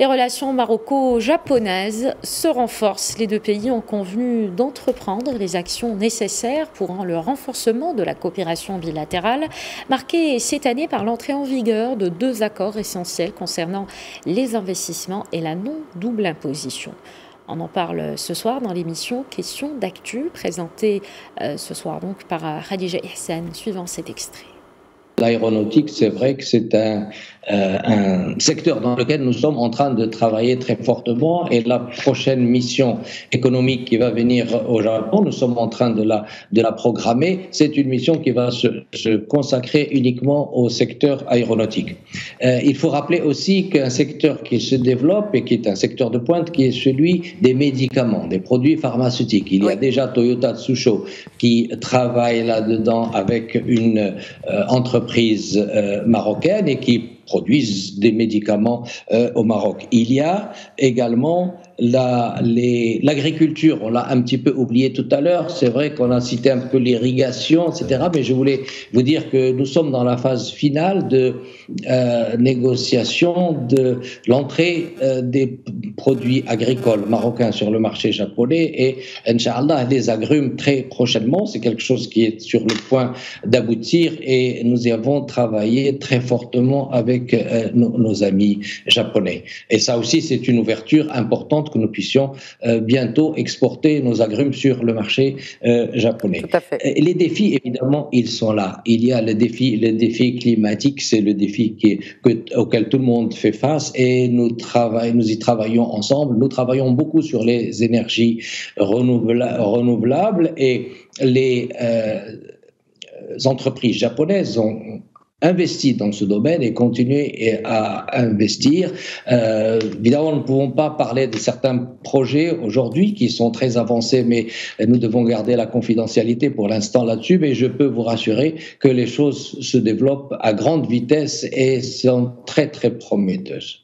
Les relations maroco-japonaises se renforcent. Les deux pays ont convenu d'entreprendre les actions nécessaires pour le renforcement de la coopération bilatérale, marquée cette année par l'entrée en vigueur de deux accords essentiels concernant les investissements et la non-double imposition. On en parle ce soir dans l'émission Questions d'actu, présentée euh, ce soir donc par Khadija Ihsan, suivant cet extrait. L'aéronautique, c'est vrai que c'est un, euh, un, secteur dans lequel nous sommes en train de travailler très fortement et la prochaine mission économique qui va venir au Japon, nous sommes en train de la, de la programmer. C'est une mission qui va se, se, consacrer uniquement au secteur aéronautique. Euh, il faut rappeler aussi qu'un secteur qui se développe et qui est un secteur de pointe, qui est celui des médicaments, des produits pharmaceutiques. Il y a déjà Toyota Tsusho qui travaille là-dedans avec une euh, entreprise marocaines et qui produisent des médicaments euh, au Maroc. Il y a également l'agriculture, on l'a un petit peu oublié tout à l'heure, c'est vrai qu'on a cité un peu l'irrigation, etc., mais je voulais vous dire que nous sommes dans la phase finale de euh, négociation de l'entrée euh, des produits agricoles marocains sur le marché japonais et, Inch'Allah, les agrumes très prochainement, c'est quelque chose qui est sur le point d'aboutir et nous y avons travaillé très fortement avec euh, nos, nos amis japonais. Et ça aussi, c'est une ouverture importante que nous puissions euh, bientôt exporter nos agrumes sur le marché euh, japonais. Tout à fait. Les défis, évidemment, ils sont là. Il y a le défi, le défi climatique, c'est le défi qui auquel tout le monde fait face et nous, travaillons, nous y travaillons ensemble. Nous travaillons beaucoup sur les énergies renouvelables et les euh, entreprises japonaises ont investir dans ce domaine et continuer à investir. Euh, évidemment, nous ne pouvons pas parler de certains projets aujourd'hui qui sont très avancés, mais nous devons garder la confidentialité pour l'instant là-dessus. Mais je peux vous rassurer que les choses se développent à grande vitesse et sont très, très prometteuses.